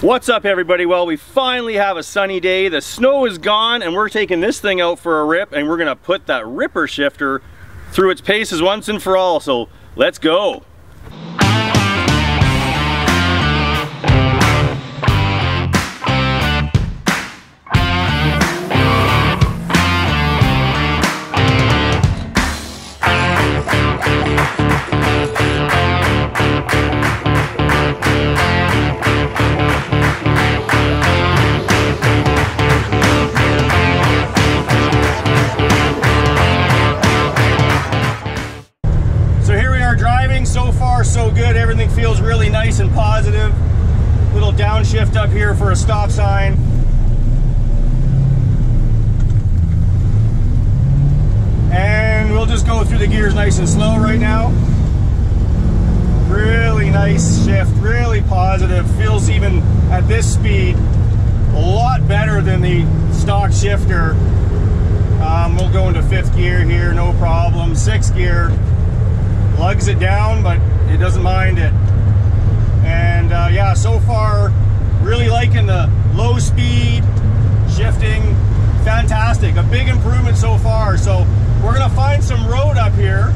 What's up everybody? Well, we finally have a sunny day. The snow is gone and we're taking this thing out for a rip and we're gonna put that ripper shifter through its paces once and for all. So let's go. So far, so good. Everything feels really nice and positive. Little downshift up here for a stop sign. And we'll just go through the gears nice and slow right now. Really nice shift, really positive. Feels even at this speed a lot better than the stock shifter. Um, we'll go into fifth gear here, no problem. Sixth gear, lugs it down, but it doesn't mind it. And uh, yeah, so far, really liking the low speed, shifting, fantastic. A big improvement so far. So we're gonna find some road up here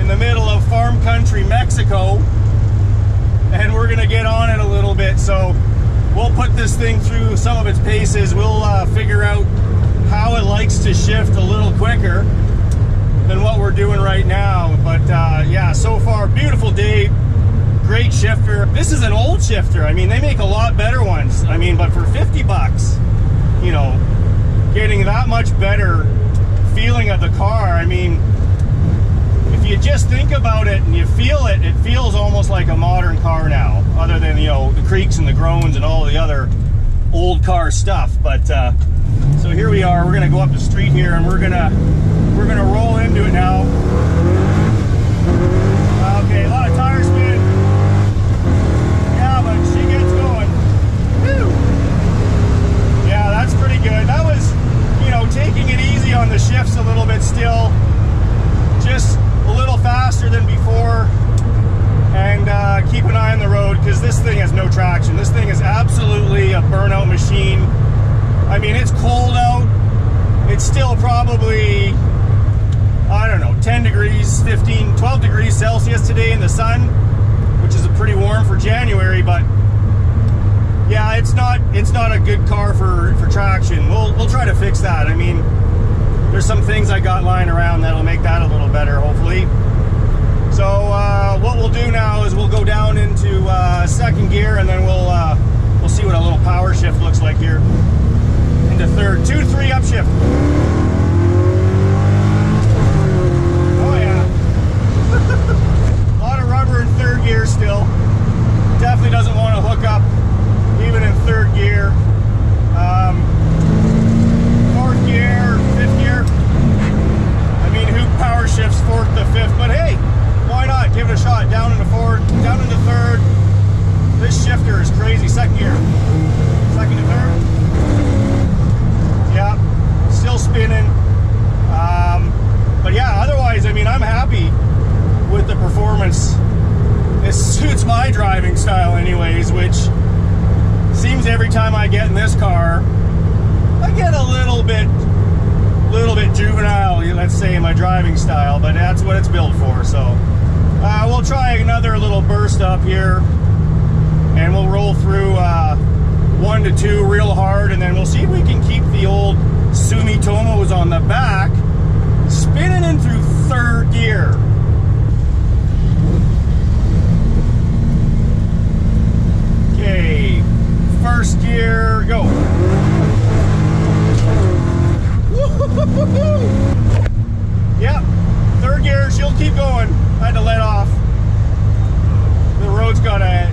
in the middle of farm country, Mexico, and we're gonna get on it a little bit. So we'll put this thing through some of its paces. We'll uh, figure out how it likes to shift a little quicker than what we're doing right now. But uh, yeah, so far, beautiful day, great shifter. This is an old shifter. I mean, they make a lot better ones. I mean, but for 50 bucks, you know, getting that much better feeling of the car, I mean, if you just think about it and you feel it, it feels almost like a modern car now, other than, you know, the creaks and the groans and all the other old car stuff. But uh, so here we are, we're gonna go up the street here and we're gonna we're gonna roll into it now. Okay, a lot of tire spin. Yeah, but she gets going. Woo! Yeah, that's pretty good. That was, you know, taking it easy on the shifts a little bit still. Just a little faster than before. And uh, keep an eye on the road because this thing has no traction. This thing is absolutely a burnout machine. I mean, it's cold out. It's still probably 10 degrees, 15, 12 degrees Celsius today in the sun, which is a pretty warm for January, but yeah, it's not it's not a good car for, for traction. We'll, we'll try to fix that. I mean, there's some things I got lying around that'll make that a little better, hopefully. So uh, what we'll do now is we'll go down into uh, second gear and then we'll uh, we'll see what a little power shift looks like here into third. Two three upshift. rubber in third gear still. Definitely doesn't want to hook up even in third gear. Um, fourth gear, fifth gear. I mean, who power shifts fourth to fifth? But hey, why not? Give it a shot. Down into fourth, down into third. This shifter is crazy. Second gear. Second to third. Yeah, still spinning. Um, but yeah, otherwise, I mean, I'm happy with the performance. It suits my driving style anyways, which seems every time I get in this car, I get a little bit, little bit juvenile, let's say, in my driving style, but that's what it's built for. So uh, we'll try another little burst up here, and we'll roll through uh, one to two real hard, and then we'll see if we can keep the old Sumitomo's on the back spinning in through third gear. Okay, first gear, go. Yep, third gear, she'll keep going. I had to let off. The road's got a,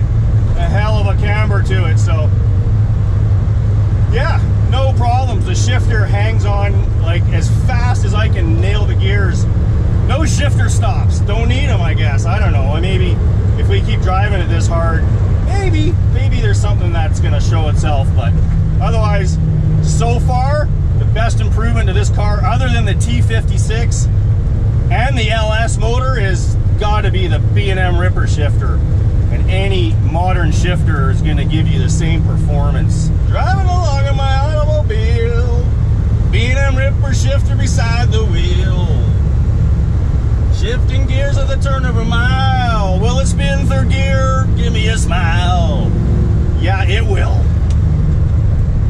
a hell of a camber to it, so yeah, no problems. The shifter hangs on like as fast as I can nail the gears. No shifter stops. Don't need them, I guess. I don't know. Maybe if we keep driving it this hard, maybe, maybe there's something that's gonna show itself, but otherwise, so far, the best improvement to this car, other than the T56 and the LS motor, is gotta be the B&M Ripper shifter. And any modern shifter is to give you the same performance. Driving along in my automobile, B&M Ripper shifter beside the wheel. Shifting gears at the turn of a mile. Will it spin third gear? Give me a smile. Yeah, it will.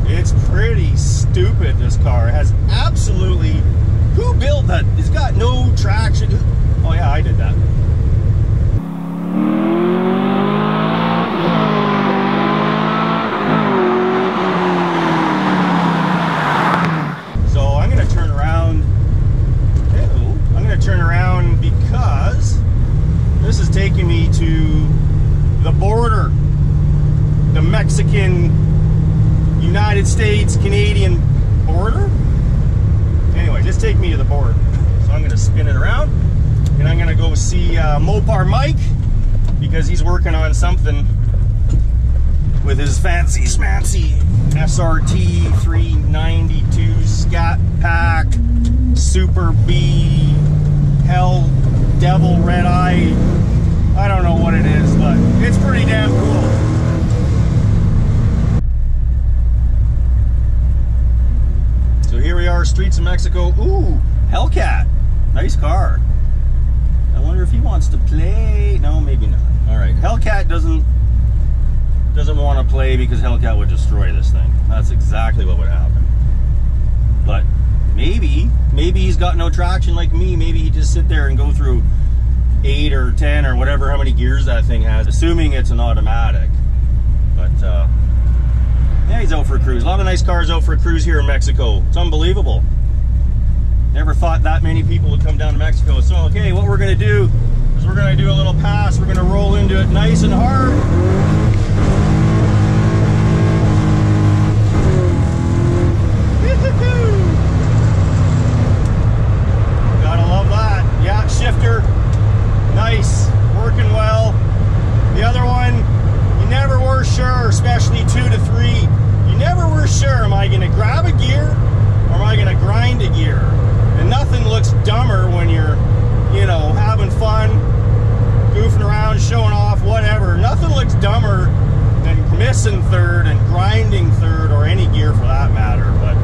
It's pretty stupid, this car. It has absolutely... Who built that? It's got no traction. Oh yeah, I did that. So I'm going to turn around. Ew. I'm going to turn around because this is taking me to the border. The Mexican United States Canadian border. Anyway, just take me to the border. So I'm going to spin it around and I'm going to go see uh, Mopar Mike because he's working on something with his fancy smancy SRT 392 Scat Pack Super B Hell Devil Red Eye. I don't know what it is, but it's pretty damn cool. So here we are, streets of Mexico. Ooh, Hellcat. Nice car. I wonder if he wants to play. No, maybe not. All right, Hellcat doesn't doesn't want to play because Hellcat would destroy this thing. That's exactly what would happen. But maybe, maybe he's got no traction like me. Maybe he just sit there and go through eight or ten or whatever how many gears that thing has, assuming it's an automatic. But uh, yeah, he's out for a cruise. A lot of nice cars out for a cruise here in Mexico. It's unbelievable. Never thought that many people would come down to Mexico. So, okay, what we're to do is we're to do a little pass. We're to roll into it nice and hard. Gotta love that. Yeah, shifter. Nice. Working well. The other one, you never were sure, especially two to three. You never were sure, am I gonna grab a gear or am I gonna grind a gear? And nothing looks dumber when you're, you know, having fun, around, showing off, whatever. Nothing looks dumber than missing third and grinding third or any gear for that matter. But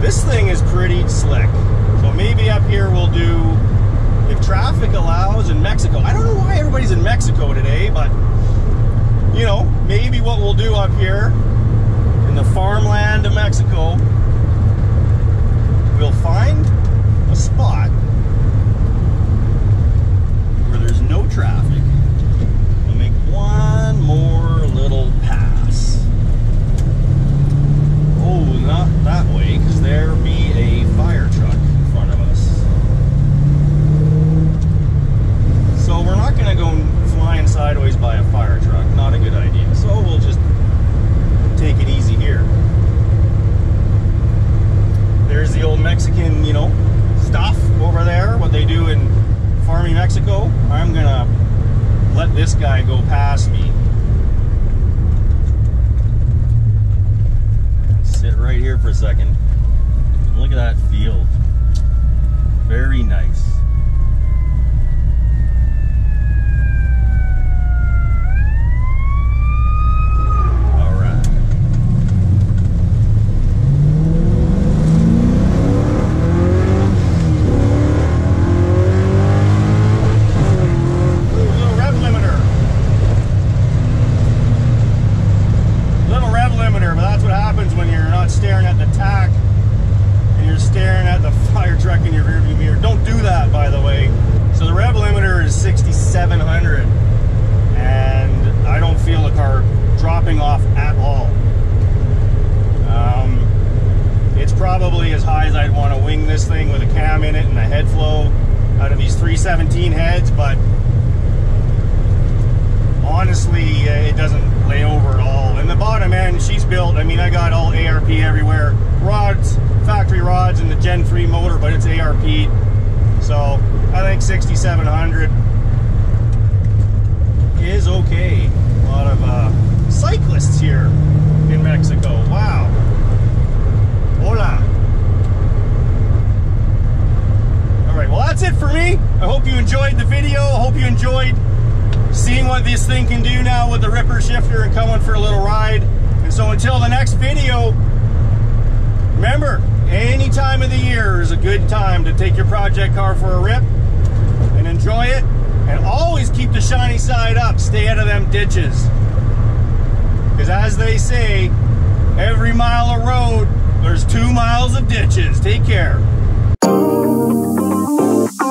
this thing is pretty slick. So maybe up here we'll do, if traffic allows in Mexico. I don't know why everybody's in Mexico today, but you know, maybe what we'll do up here in the farmland of Mexico, we'll find a spot where there's no traffic. We'll make one more little pass. Oh, not that way, because there be a fire truck in front of us. So we're not going to go flying sideways by a fire truck. Not a good idea. So we'll just take it easy here. There's the old Mexican, you know, stuff over there, what they do in farming Mexico. I'm going to let this guy go past me. sit right here for a second. Look at that field. Very nice. All right. Ooh, little rev limiter. Little rev limiter, but that's what happens when you're not staring at the tach and you're staring at the fire truck in your rearview mirror. Don't do that, by the way. So the rev limiter is 6,700, and I don't feel the car dropping off at all. Um, it's probably as high as I'd want to wing this thing with a cam in it and a head flow out of these 317 heads, but honestly, uh, it doesn't lay over at all. And the bottom end, she's built, I mean, I got all ARP everywhere. Rods, factory rods, and the Gen 3 motor, but it's ARP. So I think 6700 is okay. A lot of uh, cyclists here in Mexico. Wow. Hola. All right, well, that's it for me. I hope you enjoyed the video. I hope you enjoyed seeing what this thing can do now with the Ripper shifter and coming for a little ride. And so until the next video, remember, any time of the year is a good time to take your project car for a rip and enjoy it. And always keep the shiny side up. Stay out of them ditches. Because as they say, every mile of road, there's two miles of ditches. Take care.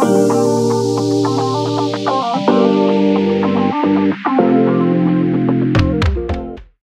Thank you.